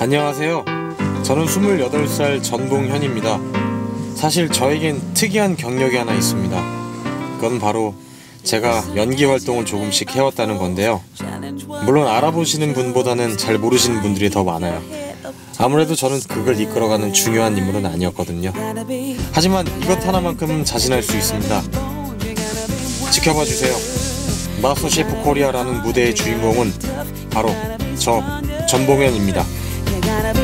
안녕하세요. 저는 28살 전봉현입니다. 사실 저에겐 특이한 경력이 하나 있습니다. 그건 바로 제가 연기 활동을 조금씩 해왔다는 건데요. 물론 알아보시는 분보다는 잘 모르시는 분들이 더 많아요. 아무래도 저는 그걸 이끌어가는 중요한 인물은 아니었거든요. 하지만 이것 하나만큼은 자신할 수 있습니다. 지켜봐 주세요. 마스터 셰프 코리아라는 무대의 주인공은 바로 저 전봉현입니다. gotta